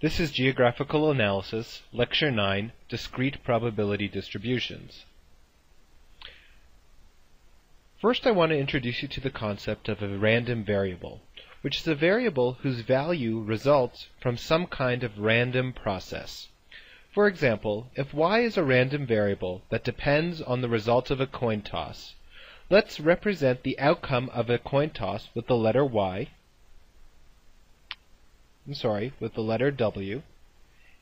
This is Geographical Analysis, Lecture 9, Discrete Probability Distributions. First I want to introduce you to the concept of a random variable, which is a variable whose value results from some kind of random process. For example, if y is a random variable that depends on the result of a coin toss, let's represent the outcome of a coin toss with the letter y I'm sorry, with the letter W,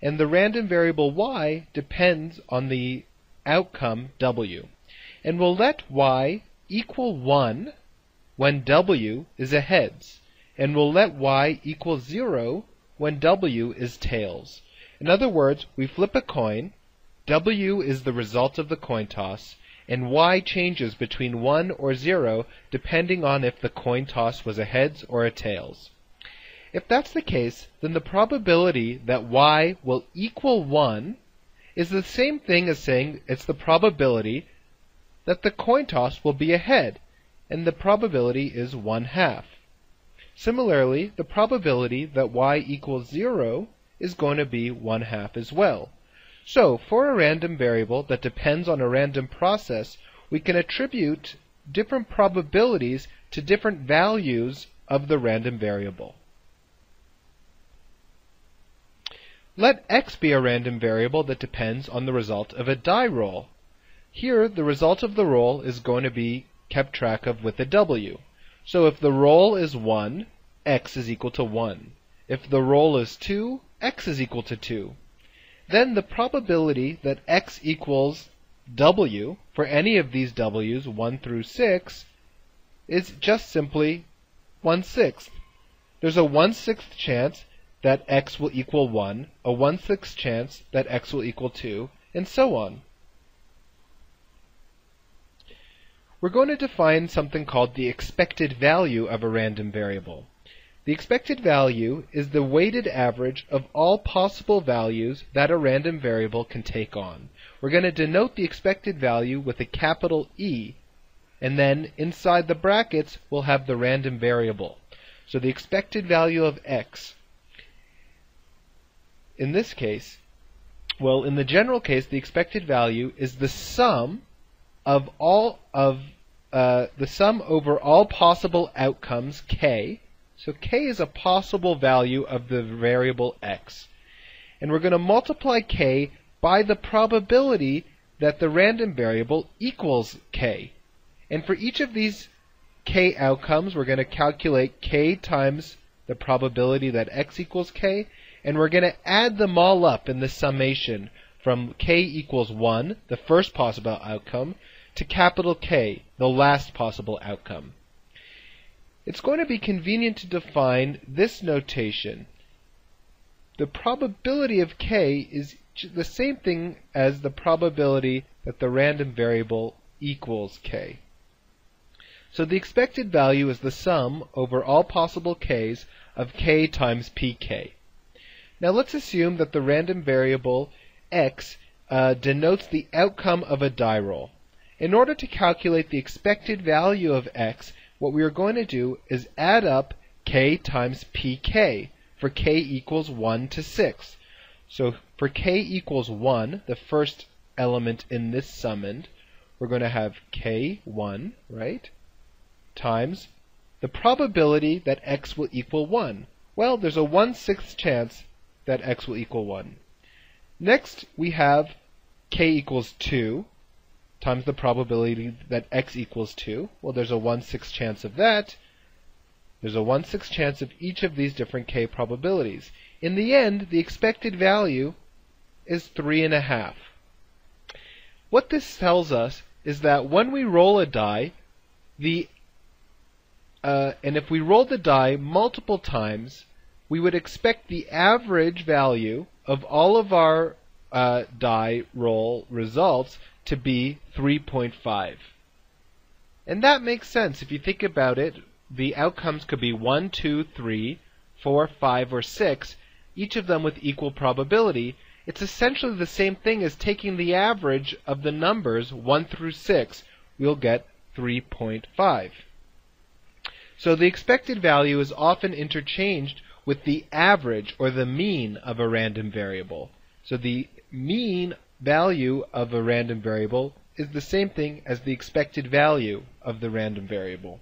and the random variable y depends on the outcome W. And we'll let y equal 1 when W is a heads, and we'll let y equal 0 when W is tails. In other words, we flip a coin, W is the result of the coin toss, and y changes between 1 or 0 depending on if the coin toss was a heads or a tails. If that's the case, then the probability that y will equal 1 is the same thing as saying it's the probability that the coin toss will be a head, and the probability is 1 half. Similarly, the probability that y equals 0 is going to be 1 half as well. So, for a random variable that depends on a random process, we can attribute different probabilities to different values of the random variable. Let x be a random variable that depends on the result of a die roll. Here, the result of the roll is going to be kept track of with a w. So if the roll is 1, x is equal to 1. If the roll is 2, x is equal to 2. Then the probability that x equals w for any of these w's, 1 through 6, is just simply 1 sixth. There's a 1 sixth chance that x will equal 1, a 1 6 chance that x will equal 2, and so on. We're going to define something called the expected value of a random variable. The expected value is the weighted average of all possible values that a random variable can take on. We're going to denote the expected value with a capital E, and then inside the brackets we'll have the random variable. So the expected value of x in this case? Well, in the general case, the expected value is the sum of all of uh, the sum over all possible outcomes k. So k is a possible value of the variable x. And we're going to multiply k by the probability that the random variable equals k. And for each of these k outcomes, we're going to calculate k times the probability that x equals k, and we're going to add them all up in the summation from k equals 1, the first possible outcome, to capital K, the last possible outcome. It's going to be convenient to define this notation. The probability of k is the same thing as the probability that the random variable equals k. So the expected value is the sum over all possible k's of k times pk. Now let's assume that the random variable x uh, denotes the outcome of a die roll. In order to calculate the expected value of x, what we are going to do is add up k times pk for k equals 1 to 6. So for k equals 1, the first element in this summand, we're going to have k1, right, times the probability that x will equal 1. Well, there's a 1 6th chance that x will equal 1. Next, we have k equals 2 times the probability that x equals 2. Well, there's a 1 6 chance of that. There's a 1 6 chance of each of these different k probabilities. In the end, the expected value is 3.5. What this tells us is that when we roll a die, the uh, and if we roll the die multiple times, we would expect the average value of all of our uh, die roll results to be 3.5. And that makes sense. If you think about it, the outcomes could be 1, 2, 3, 4, 5, or 6, each of them with equal probability. It's essentially the same thing as taking the average of the numbers 1 through 6. We'll get 3.5. So the expected value is often interchanged with the average or the mean of a random variable. So the mean value of a random variable is the same thing as the expected value of the random variable.